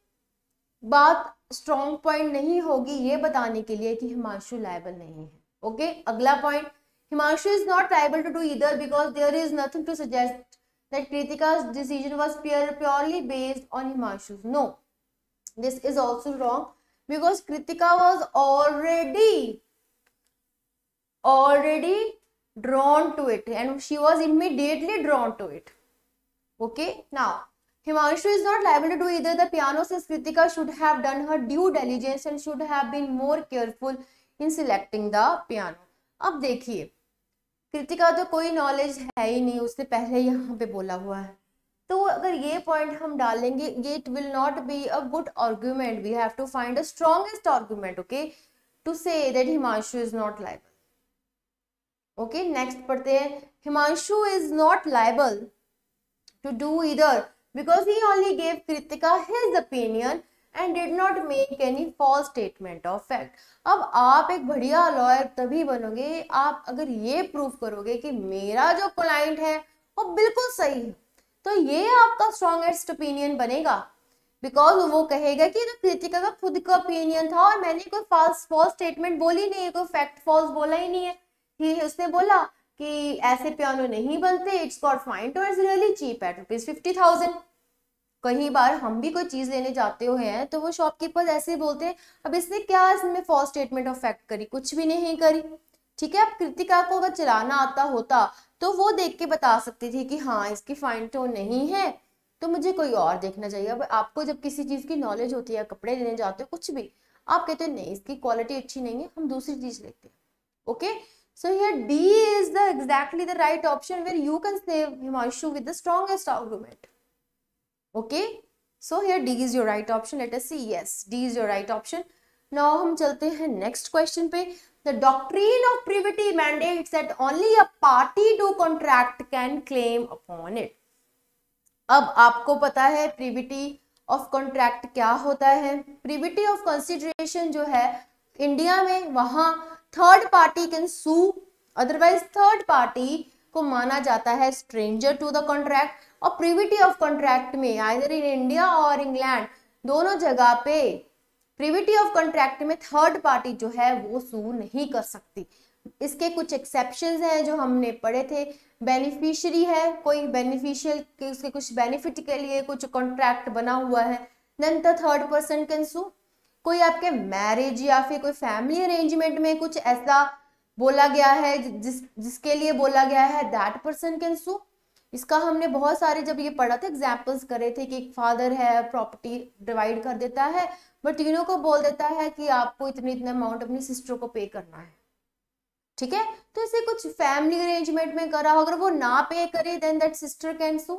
बात स्ट्रॉन्ग पॉइंट नहीं होगी ये बताने के लिए कि हिमांशु लाइबल नहीं है ओके? अगला point Himanshu is not liable to do इधर because there is nothing to suggest that Kritika's decision was pure, purely based on Himanshu's. No, this is also wrong because Kritika was already already drawn to it and she was immediately drawn to it. Okay, now Himanshu is not liable to do either. The piano since Kritika should have done her due diligence and should have been more careful in selecting the piano. अब देखिए कृतिका तो कोई knowledge है ही नहीं उससे पहले यहाँ पे बोला हुआ है। तो अगर ये पॉइंट हम डालेंगे ये it will not be a good argument we have to find a strongest argument okay to say that Himanshu is not liable okay next पढ़ते हैं। Himanshu is not liable to do इधर because he only gave Kritika his opinion and did not make any false statement of fact अब आप एक बढ़िया lawyer तभी बनोगे, आप अगर ये प्रूव करोगे कि मेरा जो क्लाइंट है, वो बिल्कुल सही है तो ये आपका स्ट्रॉन्गेस्ट ओपिनियन बनेगा। बिकॉज़ वो कहेगा कि तो कृतिका का खुद का ओपिनियन था और मैंने कोई फॉल्स फॉल्स स्टेटमेंट बोली नहीं है, कोई फैक्ट फॉल्स बोला ही नहीं है कि उसने बोला कि ऐसे पियानो नहीं बनते it's got fine to it's really cheap at rupees fifty thousand कई बार हम भी कोई चीज़ लेने जाते हुए हैं तो वो शॉपकीपर ऐसे बोलते हैं, अब इसने क्या इसमें फॉल्स स्टेटमेंट ऑफ़ फैक्ट करी? कुछ भी नहीं करी। ठीक है, अब कृतिका को अगर चलाना आता होता तो वो देख के बता सकती थी कि हाँ इसकी फाइन टोन नहीं है। तो मुझे कोई और देखना चाहिए। अब आपको जब किसी चीज़ की नॉलेज होती है, कपड़े लेने जाते हो, कुछ भी, आप कहते हो, नहीं, इसकी क्वालिटी अच्छी नहीं है, हम दूसरी चीज़ लेते हैं। Okay so here D is the exactly the right option where you can save Himanshu with the strongest argument okay so here d is your right option let us see yes d is your right option now हम चलते हैं next question पे the doctrine of privity mandates that only a party to contract can claim upon it अब आपको पता है privity of contract क्या होता है प्रिविटी ऑफ़ कंसिडरेशन जो है इंडिया में वहाँ third party can sue otherwise third party को माना जाता है स्ट्रेंजर टू द कॉन्ट्रैक्ट और प्रिविटी ऑफ़ कॉन्ट्रैक्ट में आइदर इन इंडिया और इंग्लैंड दोनों जगह पे प्रिविटी ऑफ़ कॉन्ट्रैक्ट में थर्ड पार्टी जो है वो सू नहीं कर सकती। इसके कुछ एक्सेप्शन हैं जो हमने पढ़े थे। बेनिफिशियरी है, कोई बेनिफिशियल उसके कुछ बेनिफिट के लिए कुछ कॉन्ट्रैक्ट बना हुआ है। Then the third person can sue कोई आपके मैरिज या फिर कोई फैमिली अरेंजमेंट में कुछ ऐसा बोला गया है, जिस, जिसके लिए बोला गया है दैट पर्सन कैन सू इसका हमने बहुत सारे जब ये पढ़ा था एग्जाम्पल्स करे थे कि एक फादर है प्रॉपर्टी डिवाइड कर देता है बट तीनों को बोल देता है कि आपको इतने इतने अमाउंट अपनी सिस्टर को पे करना है। ठीक है? तो इसे कुछ फैमिली अरेंजमेंट में करा हो अगर वो ना पे करे then that sister can sue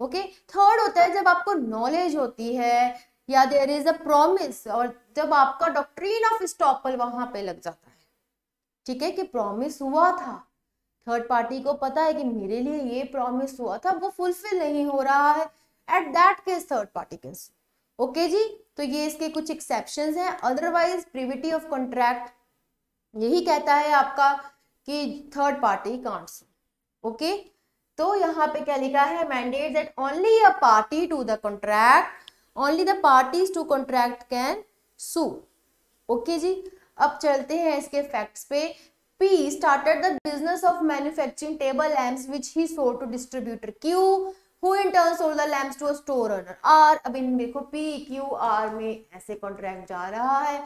okay third होता है जब आपको नॉलेज होती है या देर इज़ अ प्रॉमिस और जब आपका डॉक्ट्रीन ऑफ़ स्टॉपल वहाँ पे लग जाता है। ठीक है कि प्रॉमिस हुआ था। थर्ड पार्टी को पता है कि मेरे लिए ये प्रॉमिस हुआ था, वो फुलफिल नहीं हो रहा है। At that case third party case okay जी? तो ये इसके कुछ एक्सेप्शन हैं। अदरवाइज़ प्रिविटी ऑफ़ कॉन्ट्रैक्ट यही कहता है आपका कि थर्ड पार्टी कांट्स ओके तो यहाँ पे क्या लिखा है? Mandate that only a party to the contract only the parties to contract can sue okay जी अब चलते हैं इसके फैक्ट्स पे P started the business of manufacturing table lamps which he sold to distributor Q who in turn sold the lamps to a store owner R अब इन देखो P Q R में ऐसे कॉन्ट्रैक्ट जा रहा है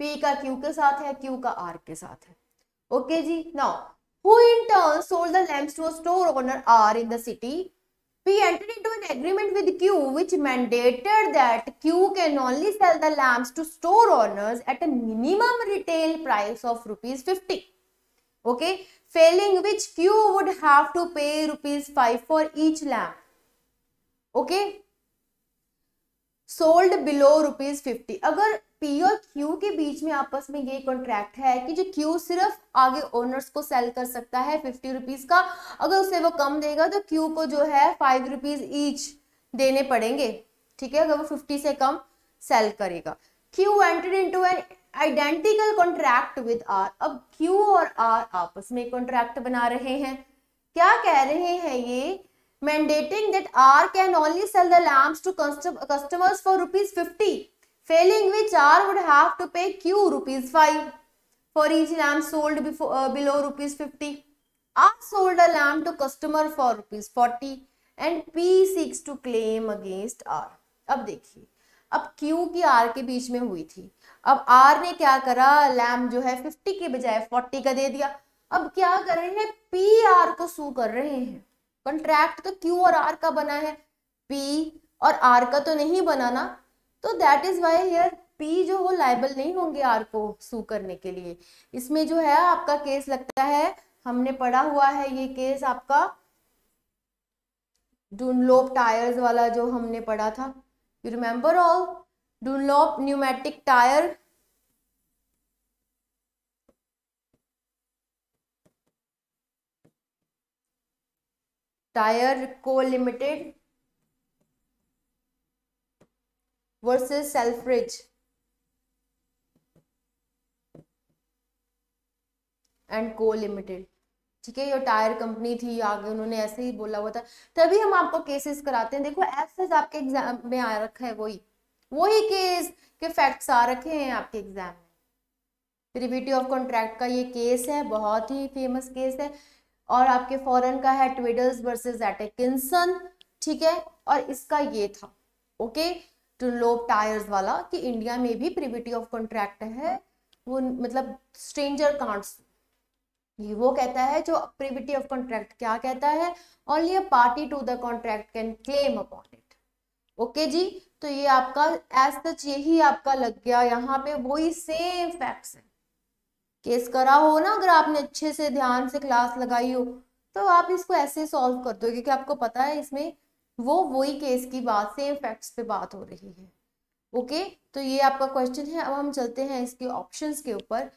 P का Q के साथ है Q का R के साथ है okay ji now who in turn sold the lamps to a store owner R in the city P entered into an agreement with Q which mandated that Q can only sell the lamps to store owners at a minimum retail price of rupees 50 okay failing which q would have to pay rupees 5 for each lamp okay sold below rupees fifty अगर P और Q के बीच में आपस में ये contract है कि जो क्यू सिर्फ़ आगे ओनर्स को सेल कर सकता है फिफ्टी रुपीज़ का। अगर उसे वो कम देगा तो क्यू को जो है फाइव रुपीज़ ईच देने पड़ेंगे, ठीक है? अगर वो फिफ्टी से कम सेल करेगा। Q enter into an identical contract with R अब क्यू और आर आपस में कॉन्ट्रैक्ट बना रहे हैं। क्या कह रहे हैं ये? Mandating that R can only sell the lamps to customers for rupees 50 failing which R would have to pay Q rupees 5 for each lamp sold before, uh, below rupees 50. R sold a lamp to customer for rupees 40 and P seeks to claim against R. अब देखिए अब Q की R के बीच में हुई थी अब R ने क्या करा लैम्प जो है 50 के बजाय 40 का दे दिया अब क्या कर रहे हैं पी आर को सू कर रहे हैं कॉन्ट्रैक्ट तो क्यू और आर का बना है पी और आर का तो नहीं बनाना तो that is why here P जो हो लाइबल नहीं होंगे आर को सू करने के लिए। इसमें जो है आपका केस लगता है, हमने पढ़ा हुआ है ये केस आपका डुनलोप टायर्स वाला जो हमने पढ़ा था। You remember all Dunlop pneumatic tyre tyre co limited versus Selfridge and co limited ठीक है ये टायर कंपनी थी, आगे उन्होंने ऐसे ही बोला हुआ था। तभी हम आपको केसेस कराते हैं। देखो, ऐसे आपके एग्ज़ाम में आ रखा है वही। वही केस के फैक्ट्स आ रखे हैं आपके एग्ज़ाम में। प्रिविटी ऑफ़ कॉन्ट्रैक्ट का ये केस है, बहुत ही फ़ेमस केस है। और आपके फॉरेन का है ट्विडल्स वर्सेस एटेकिंसन ठीक है, और इसका ये था। ओके टूलोप टायर्स वाला कि इंडिया में भी प्रिविटी ऑफ़ कॉन्ट्रैक्ट है, वो मतलब स्ट्रेंजर कांट्स ये वो कहता है जो प्रिविटी ऑफ़ कॉन्ट्रैक्ट क्या कहता है? Only a party to the contract can claim upon it okay जी तो ये आपका एज सच यही आपका लग गया, यहाँ पे वही सेम फैक्ट्स है। केस करा हो ना, अगर आपने अच्छे से ध्यान से क्लास लगाई हो तो आप इसको ऐसे सॉल्व कर दो क्योंकि आपको पता है इसमें वो वही केस की बात सेम फैक्ट्स पे बात हो रही है ओके तो ये आपका क्वेश्चन है अब हम चलते हैं इसके ऑप्शंस के ऊपर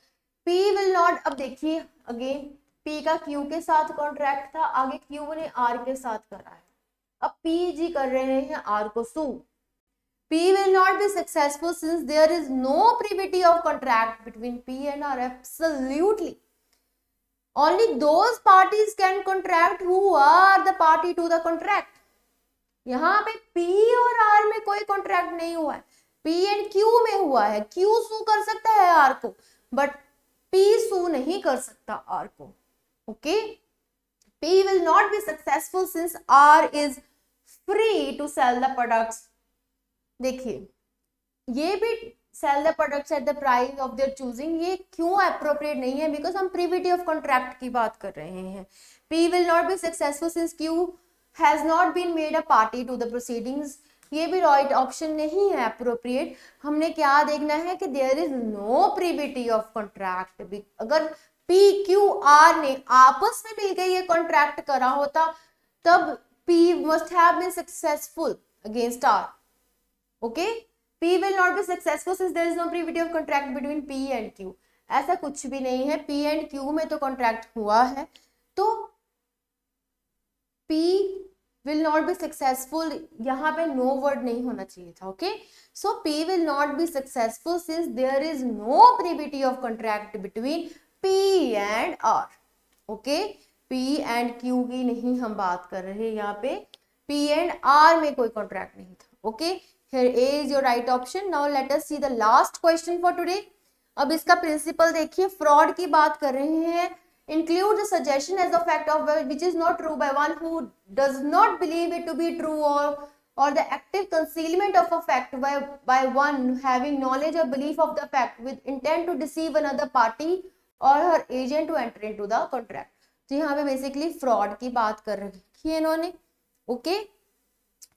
P विल नॉट अब देखिए अगेन P का Q के साथ कॉन्ट्रैक्ट था आगे Q ने R के साथ करा है अब P जी कर रहे हैं R को सू P will not be successful since there is no privity of contract between P and R. Absolutely. Only those parties can contract who are the party to the contract. यहाँ पे P और R में कोई contract नहीं हुआ है। P and Q में हुआ है। Q सू कर सकता है R को बट P सू नहीं कर सकता R को okay P will not be successful since R is free to sell the products. देखिए, ये भी sell the products at the price of their choosing ये क्यों अप्रोप्रिएट नहीं है? बिकॉज़ हम प्रीविटी ऑफ़ कॉन्ट्रैक्ट की बात कर रहे हैं। P will not be successful since Q has not been made a party to the proceedings ये भी राइट ऑप्शन नहीं है अप्रोप्रिएट हमने क्या देखना है कि there is no privity of contract अगर पी क्यू आर ने आपस में मिलकर ये कॉन्ट्रैक्ट करा होता, तब P must have been successful against R okay P will not be successful since there is no privity of contract between P and Q ऐसा कुछ भी नहीं है. पी एंड क्यू में तो कॉन्ट्रैक्ट हुआ है. तो P will not be successful यहाँ पे नो वर्ड नहीं होना चाहिए था okay so P will not be successful since there is no privity of contract between P and R okay P and Q की नहीं हम बात कर रहे यहाँ पे। पी एंड आर में कोई कॉन्ट्रैक्ट नहीं था okay here a is your right option. Now let us see the last question for today. अब इसका प्रिंसिपल देखिए फ्रॉड की बात कर रहे हैं। Include the suggestion as a fact of which is not true by one who does not believe it to be true or or the active concealment of a fact by, by one having knowledge or belief of the fact with intent to deceive another party or her agent to enter into the contract तो यहाँ पे basically fraud की बात कर रखी है इन्होंने okay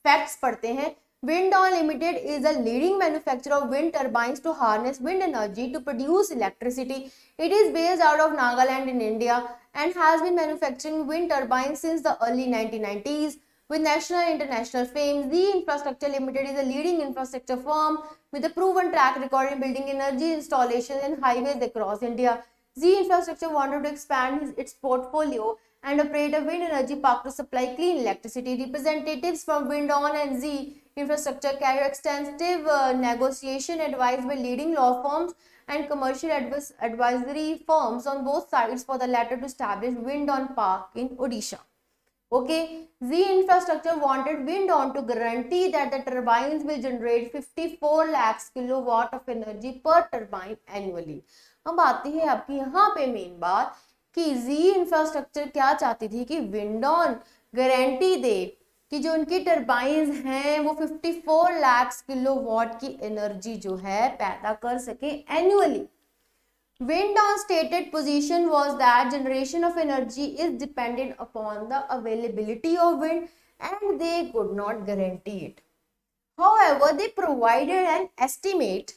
facts पढ़ते हैं Windon Limited is a leading manufacturer of wind turbines to harness wind energy to produce electricity. It is based out of Nagaland in India and has been manufacturing wind turbines since the early 1990s. With national and international fame, Z Infrastructure Limited is a leading infrastructure firm with a proven track record in building energy installations and highways across India. Z Infrastructure wanted to expand its portfolio and operate a wind energy park to supply clean electricity. Representatives from Windon and Z infrastructure carried extensive uh, negotiation advised by leading law firms and commercial advis advisory firms on both sides for the latter to establish wind on park in Odisha. Okay, Z infrastructure wanted wind on to guarantee that the turbines will generate 54 lakhs kilowatt of energy per turbine annually. अब आती है आपकी यहाँ पे main बात कि जी infrastructure क्या चाहती थी कि विंडॉन गारंटी दे कि जो उनकी टर्बाइन हैं, वो 54 लाख किलो वॉट की एनर्जी जो है, पैदा कर सके annually Wind On stated position was that generation of energy is dependent upon the availability of wind and they could not guarantee it how they provided an estimate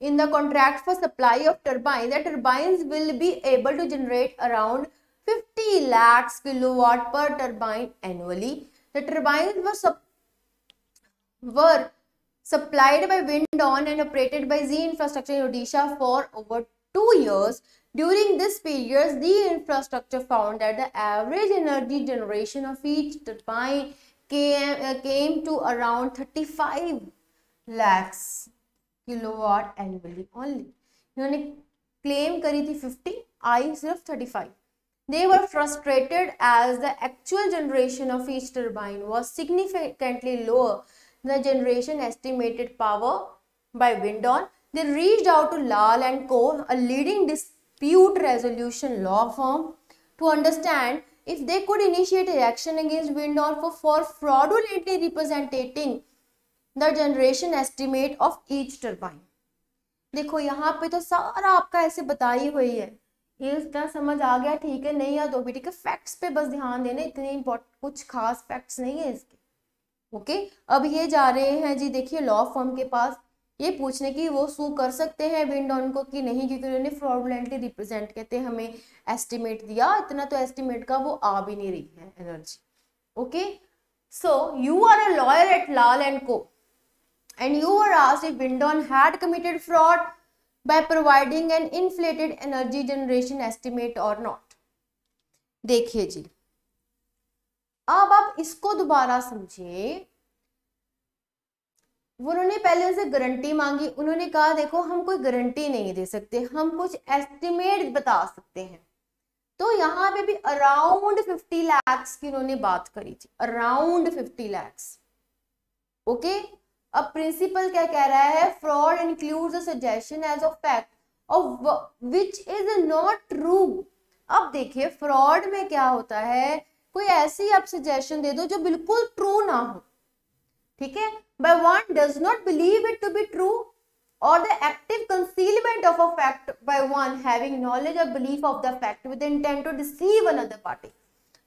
in the contract for supply of turbine turbine will be able to generate around 50 lakh kilowatt per turbine annually The turbines were, sub were supplied by wind on and operated by Z infrastructure in Odisha for over two years. During this period, the infrastructure found that the average energy generation of each turbine came, uh, came to around 35 lakhs kilowatt annually only. इन्होंने claim करी थी 50 आई सिर्फ 35 they were frustrated as the actual generation of each turbine was significantly lower than the generation estimated power by wind on they reached out to lal and co a leading dispute resolution law firm to understand if they could initiate a action against wind on for, for fraudulently representing the generation estimate of each turbine देखो यहाँ पे तो सारा आपका ऐसे बताई हुई है ये इतना समझ आ गया, ठीक है, नहीं, या तो भी, ठीक है फैक्ट्स पे बस ध्यान देने, इतने इम्पोर्टेंट कुछ खास फैक्ट्स नहीं है इसके। ओके अब ये जा रहे हैं जी, देखिए लॉ फॉर्म के पास, ये पूछने की वो सू कर सकते हैं विंड ऑन को कि नहीं, क्योंकि उन्होंने फ्रॉडुलेंटली रिप्रेजेंट कहते हैं हमें एस्टिमेट दिया, इतना तो एस्टिमेट का वो आ भी नहीं रही है energy okay so you are a lawyer at Lal and co and you were asked if Windon had committed fraud by providing an inflated energy generation estimate or not. देखिए जी। अब आप इसको दोबारा समझिए। उन्होंने पहले उनसे गारंटी मांगी। उन्होंने कहा, देखो, हम कोई गारंटी नहीं दे सकते। हम कुछ एस्टिमेट बता सकते हैं। तो यहाँ पे भी अराउंड 50 लैक्स की उन्होंने बात करी थी। अराउंड 50 लैक्स ओके अब प्रिंसिपल क्या कह रहा है? Fraud include suggestion as a fact और विच इज़ नॉट ट्रू अब देखिए फ्रॉड में क्या होता है? कोई ऐसी आप सजेशन दे दो जो बिल्कुल ट्रू ना हो। ठीक है? By one does not believe it to be true और the active concealment of a fact by one having knowledge और belief of the fact with intent to deceive another party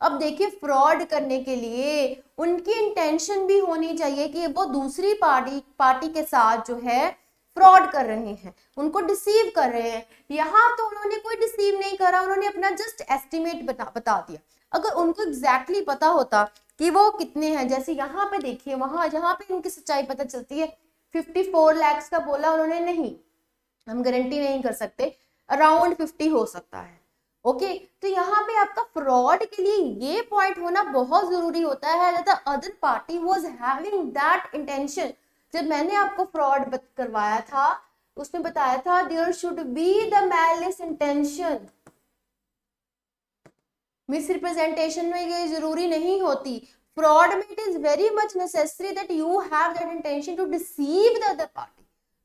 अब देखिए फ्रॉड करने के लिए उनकी इंटेंशन भी होनी चाहिए कि वो दूसरी पार्टी पार्टी के साथ जो है फ्रॉड कर रहे हैं, उनको डिसीव कर रहे हैं। यहाँ तो उन्होंने कोई डिसीव नहीं करा, उन्होंने अपना जस्ट एस्टिमेट बता बता दिया। अगर उनको एग्जैक्टली exactly पता होता कि वो कितने हैं, जैसे यहाँ पे देखिए, वहाँ, जहाँ पे इनकी सच्चाई पता चलती है 54 लैक्स का बोला उन्होंने, नहीं, हम गारंटी नहीं कर सकते अराउंड 50 हो सकता है। ओके okay, तो यहाँ पे आपका फ्रॉड के लिए ये पॉइंट होना बहुत ज़रूरी होता है the other party was having that intention जब मैंने आपको फ्रॉड करवाया था उसमें बताया था there should be the malice intention misrepresentation में ये ज़रूरी नहीं होती. फ्रॉड में it is very much necessary that you have that intention to deceive the other party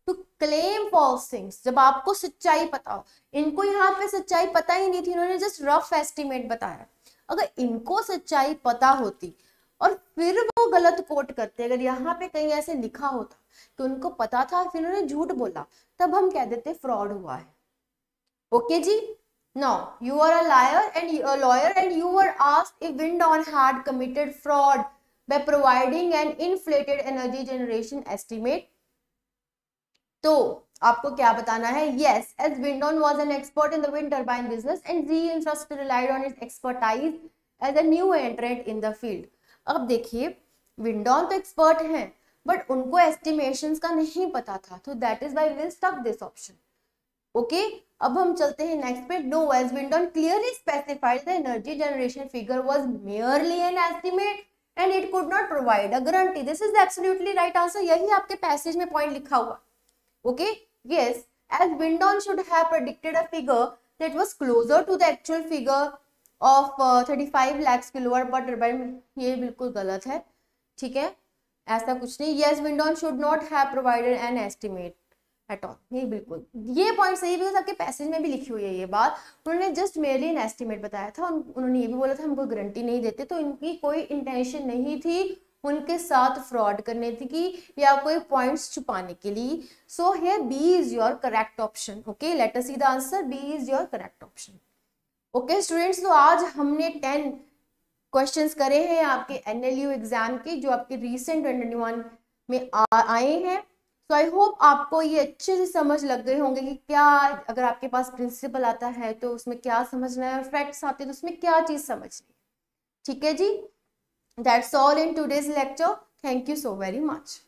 to claim false things जब आपको सच्चाई पता हो। इनको यहाँ पे सच्चाई पता ही नहीं थी, इन्होंने जस्ट रफ एस्टिमेट बताया। अगर इनको सच्चाई पता होती और फिर वो गलत कोट करते, अगर यहाँ पे कहीं ऐसे लिखा होता कि उनको पता था, फिर उन्होंने झूठ बोला, तब हम कह देते, फ्रॉड हुआ है। Okay okay ji no you are a liar and lawyer and you are asked if Wind On had committed fraud by providing an inflated energy generation estimate. तो आपको क्या बताना है? Yes, as Windon was an expert in the wind turbine business and Z Infrastructure relied on its expertise as a new entrant in the अब देखिए विंडॉन तो expert हैं but उनको एस्टिमेशंस का नहीं पता था तो that is why will stop this option okay अब हम चलते हैं नेक्स्ट पे। No as Windon clearly specified the energy generation figure was merely an estimate and it could not provide a guarantee this is absolutely right answer यही आपके passage में point लिखा हुआ। Okay, yes, as Windon should have predicted a figure that was closer to the actual figure of uh, 35 lakhs kilowatt per turbine. ये बिल्कुल गलत है ठीक है ऐसा कुछ नहीं yes Windon should not have provided an estimate at all ये बिल्कुल ये पॉइंट सही बिकॉज़ आपके पैसेज में भी लिखी हुई है ये बात उन्होंने जस्ट मेरली एन एस्टिमेट बताया था उन्होंने ये भी बोला था हम कोई गारंटी नहीं देते तो इनकी कोई इंटेंशन नहीं थी उनके साथ फ्रॉड करने की या कोई पॉइंट्स छुपाने के लिए। So here B is your correct option okay letter C the answer B is your correct option okay students तो आज हमने टेन क्वेश्चंस करे हैं आपके एनएलयू एग्ज़ाम के, जो आपके रीसेंट ट्वेंटी में आए हैं। सो आई होप आपको ये अच्छे से समझ लग गए होंगे कि क्या अगर आपके पास प्रिंसिपल आता है तो उसमें क्या समझना है और फैक्ट्स आते हैं तो उसमें क्या चीज़ समझनी है। ठीक है जी? That's all in today's lecture. Thank you so very much.